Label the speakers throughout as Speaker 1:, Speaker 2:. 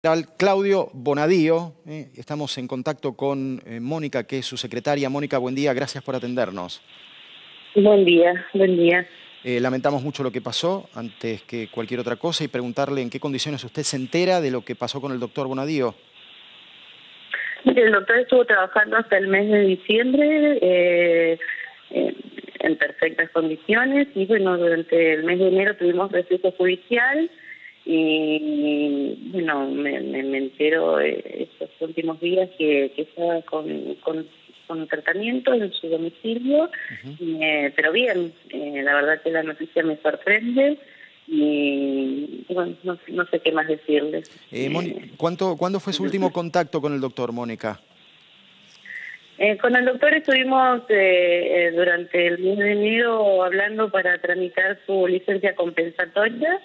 Speaker 1: Claudio Bonadío, eh, estamos en contacto con eh, Mónica, que es su secretaria. Mónica, buen día, gracias por atendernos.
Speaker 2: Buen día, buen día.
Speaker 1: Eh, lamentamos mucho lo que pasó, antes que cualquier otra cosa, y preguntarle en qué condiciones usted se entera de lo que pasó con el doctor Bonadío.
Speaker 2: el doctor estuvo trabajando hasta el mes de diciembre en perfectas condiciones y bueno, durante el mes de enero tuvimos receso judicial y bueno, me, me, entero estos últimos días que, que estaba con, con, con tratamiento en su domicilio, eh, pero bien, eh, la verdad que la noticia me sorprende y bueno, no, no sé qué más decirles.
Speaker 1: Eh, ¿cuánto, ¿Cuándo fue su último contacto con el doctor, Mónica?
Speaker 2: Eh, con el doctor estuvimos eh, eh, durante el mes de enero hablando para tramitar su licencia compensatoria,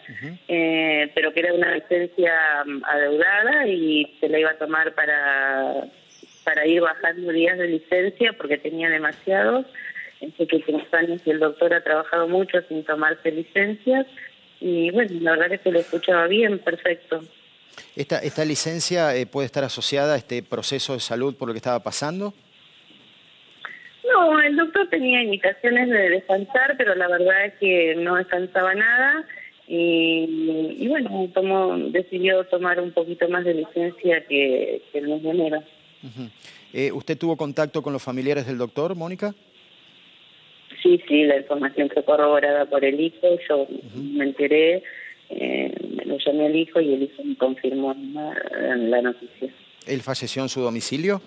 Speaker 2: eh, pero que era una licencia mm, adeudada y se la iba a tomar para, para ir bajando días de licencia porque tenía demasiados. En que últimos años el doctor ha trabajado mucho sin tomarse licencias y bueno, la verdad que se lo escuchaba bien, perfecto.
Speaker 1: ¿Esta, esta licencia puede estar asociada a este proceso de salud por lo que estaba pasando?
Speaker 2: No, el doctor tenía indicaciones de descansar, pero la verdad es que no descansaba nada y, bueno, tomó, decidió tomar un poquito más de licencia que, el mes de enero.
Speaker 1: Eh, ¿Usted tuvo contacto con los familiares del doctor, Mónica?
Speaker 2: Sí, sí, la información fue corroborada por el hijo, yo me enteré, eh, lo llamé al hijo y el hijo me confirmó la noticia.
Speaker 1: ¿Él falleció en su domicilio?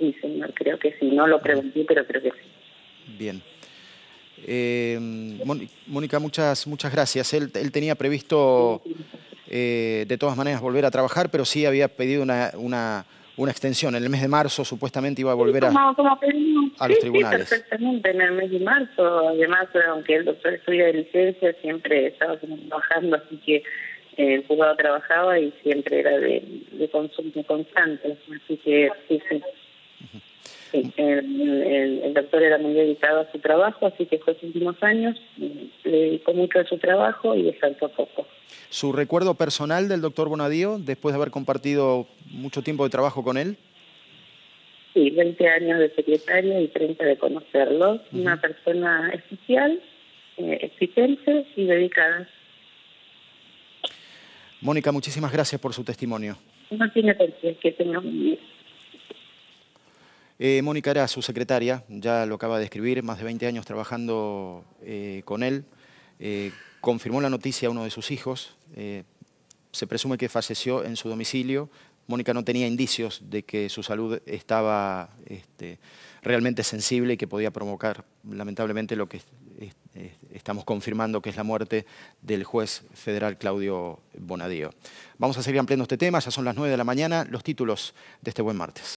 Speaker 2: Sí, señor, creo que sí. No lo pregunté, pero creo que sí.
Speaker 1: Bien. Eh, Mónica, muchas, muchas gracias. Él, él tenía previsto, eh, de todas maneras, volver a trabajar, pero sí había pedido una, una, una extensión. En el mes de marzo, supuestamente, iba a volver a, a los tribunales.
Speaker 2: Sí, perfectamente, en el mes de marzo. Además, aunque el doctor estudia de licencia, siempre estaba trabajando, así que eh, el juzgado trabajaba y siempre era de, de consumo constante. Así que, sí, sí. Sí, el, doctor era muy dedicado a su trabajo, así que estos últimos años le dedicó mucho a su trabajo y descansó poco.
Speaker 1: ¿Su recuerdo personal del doctor Bonadío, después de haber compartido mucho tiempo de trabajo con él?
Speaker 2: Sí, 20 años de secretaria y 30 de conocerlo. Una persona especial, eh, exigente y dedicada.
Speaker 1: Mónica, muchísimas gracias por su testimonio.
Speaker 2: No tiene que tenga un
Speaker 1: eh, Mónica era su secretaria, ya lo acaba de escribir, más de 20 años trabajando eh, con él. Eh, confirmó la noticia a uno de sus hijos. se presume que falleció en su domicilio. Mónica no tenía indicios de que su salud estaba este, realmente sensible y que podía provocar, lamentablemente, lo que estamos confirmando que es la muerte del juez federal Claudio Bonadío. Vamos a seguir ampliando este tema, ya son las 9 de la mañana, los títulos de este buen martes.